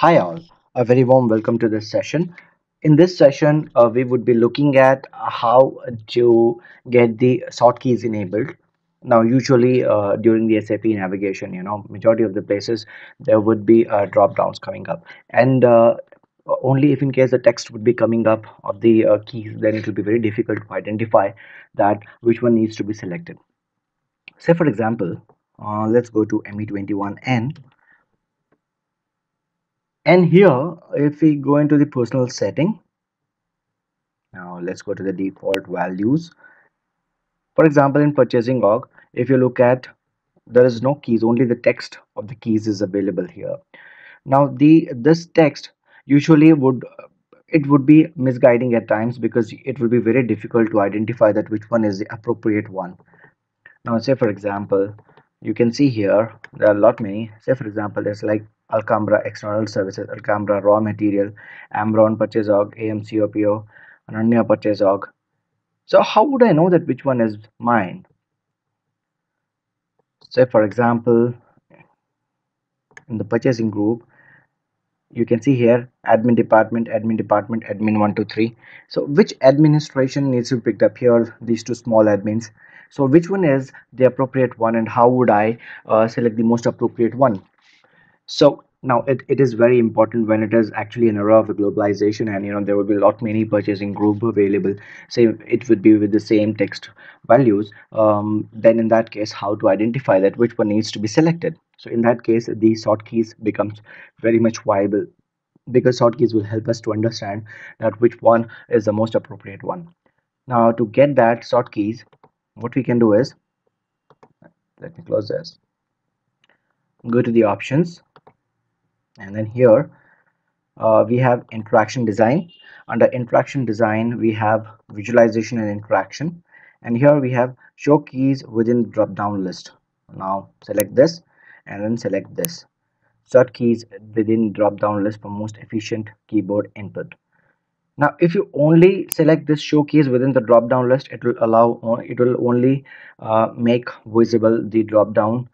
Hi all, a very warm welcome to this session. In this session, uh, we would be looking at how to get the sort keys enabled. Now, usually uh, during the SAP navigation, you know, majority of the places there would be uh, drop downs coming up, and uh, only if in case the text would be coming up of the uh, keys, then it will be very difficult to identify that which one needs to be selected. Say, for example, uh, let's go to ME21N and here if we go into the personal setting now let's go to the default values. For example in purchasing org if you look at there is no keys only the text of the keys is available here. Now the this text usually would it would be misguiding at times because it will be very difficult to identify that which one is the appropriate one. Now say for example you can see here there are a lot many. Say for example there's like Alcambra external services, Alcambra raw material, Amron purchase org, AMCOPO, Ananya purchase org. So how would I know that which one is mine? Say for example, in the purchasing group, you can see here admin department, admin department, admin 123. So which administration needs to be picked up here? These two small admins. So which one is the appropriate one and how would I uh, select the most appropriate one? So now it, it is very important when it is actually an era of globalization and you know there will be a lot many purchasing group available say it would be with the same text values um, then in that case how to identify that which one needs to be selected. So in that case the sort keys becomes very much viable because sort keys will help us to understand that which one is the most appropriate one. Now to get that sort keys what we can do is let me close this. Go to the options and then here uh, we have interaction design. Under interaction design we have visualization and interaction. And here we have show keys within drop down list. Now select this and then select this. Sort keys within drop down list for most efficient keyboard input. Now if you only select this show keys within the drop down list it will allow it will only uh, make visible the drop down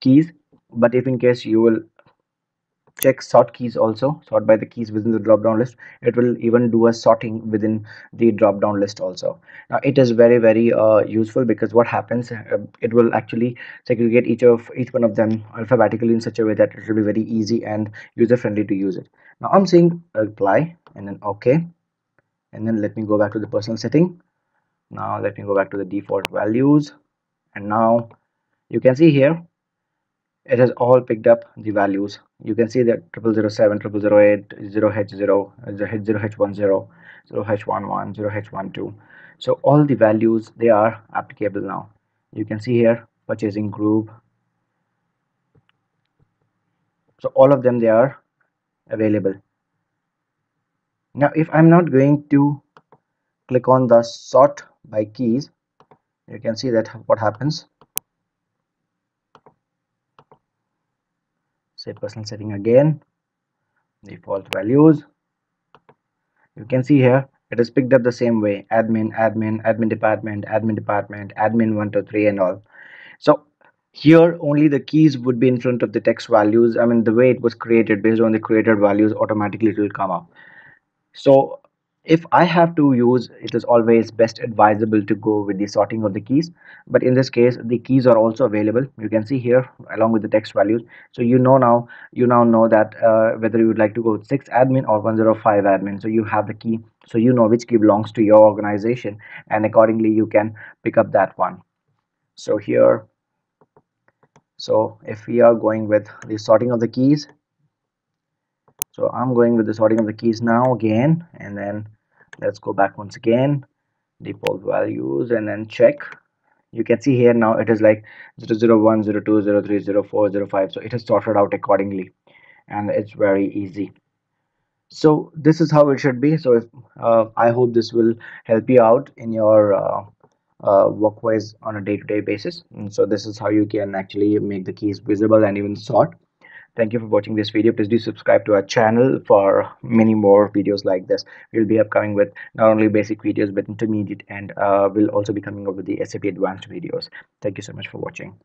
keys. But if in case you will check sort keys also. Sort by the keys within the drop down list. It will even do a sorting within the drop down list also. Now it is very very uh, useful because what happens uh, it will actually segregate each of each one of them alphabetically in such a way that it will be very easy and user friendly to use it. Now i'm saying apply and then okay and then let me go back to the personal setting. Now let me go back to the default values. And now you can see here it has all picked up the values. You can see that 0007 0008 0h0 0h10 0h11 0h12 so all the values they are applicable now. You can see here purchasing group. So all of them they are available. Now if i'm not going to click on the sort by keys you can see that what happens say personal setting again. Default values. You can see here it is picked up the same way. Admin admin admin department admin department admin 123 and all. So here only the keys would be in front of the text values. I mean the way it was created based on the created values automatically it will come up. So if I have to use it is always best advisable to go with the sorting of the keys. But in this case the keys are also available. You can see here along with the text values. So you know now you now know that uh, whether you would like to go with 6 admin or 105 admin. So you have the key. So you know which key belongs to your organization. And accordingly you can pick up that one. So here so if we are going with the sorting of the keys so i'm going with the sorting of the keys now again and then let's go back once again. Default values and then check. You can see here now it is like 001 02 03 04 05 so it is sorted out accordingly and it's very easy. So this is how it should be. So if uh, i hope this will help you out in your uh, uh, workwise on a day-to-day -day basis. And so this is how you can actually make the keys visible and even sort thank you for watching this video. Please do subscribe to our channel for many more videos like this. We'll be upcoming with not only basic videos but intermediate and uh, we'll also be coming up with the SAP advanced videos. Thank you so much for watching